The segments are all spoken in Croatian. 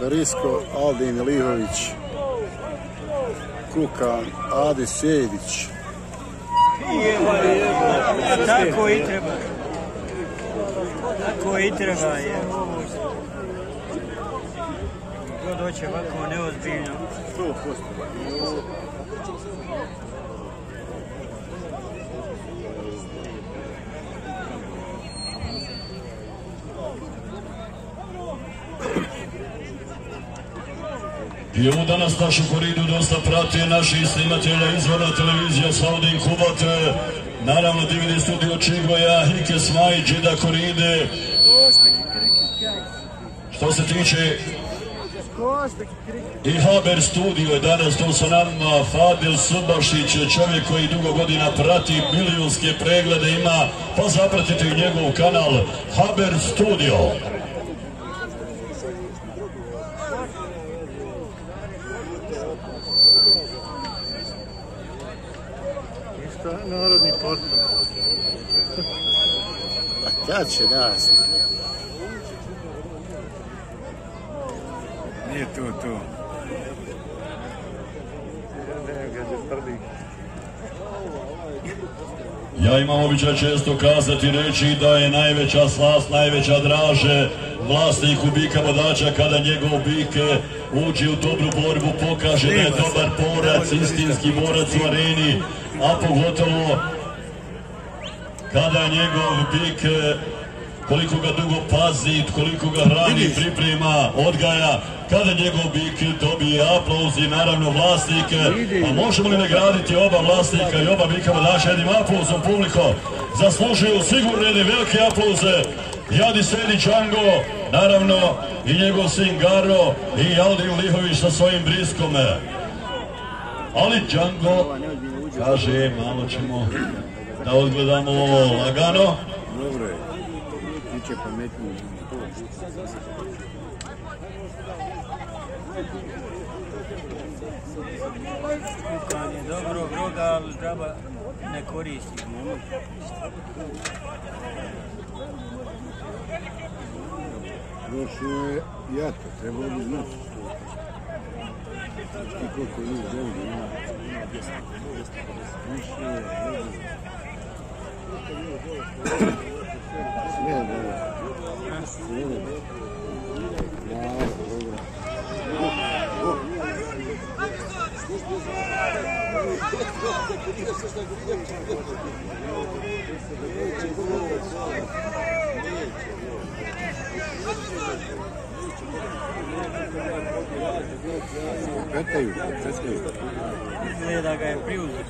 Berisko, Aldin Lihović, Kukan, Adi Sejdić. Tako i treba. Tako i treba je. God hoće ovako neozbiljno. 100%. I ovu danas našu koridu dosta prate naši snimatelja izvorna televizija Saudin Kubat, naravno DVD studio Čigoja, Hike Smaj, Džida Koride. Što se tiče i Haber studio je danas tu sa nama Fadil Subašić, čovjek koji dugo godina prati milijunske preglede ima, pa zapratite i njegov kanal Haber studio. Narodni portal? A kad će nas? Nije to to. Ja imam običaj često kazati reći da je najveća slast, najveća draže vlasniku bika vodača kada njegov bik uđe u dobru borbu, pokaže da je dobar borac, istinski borac u areni, a pogotovo kada njegov bik koliko ga dugo pazi, koliko ga hrani, priprema, odgaja, kada njegov bik dobije aplauz i naravno vlasnik, a možemo li nagraditi oba vlasnika i oba bika vodača jednim aplauzom publiko, zaslužuju sigurno jedne velike aplauze, Jadi Sedi Čango, naravno i njegov sin Garo i Aldin Lihović sa svojim briskom. Ali Čango kaže malo ćemo da odgledamo lagano. Dobro je. Biće pametniji. Kukan je dobro droga, ali zdrava ne koristi. Još je jato, trebalo bi znati. I koliko njih ovdje ima. Više je, Sve je dobro. Sve je dobro. Bravo, dobro. Petaju, petaju. Izgleda ga je priuzeo.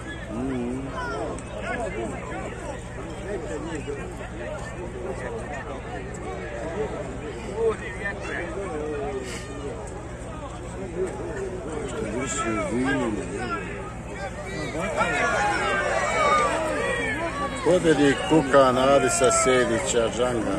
Više vino. Pobjedi Kuka Nadisa Sedića Džanga.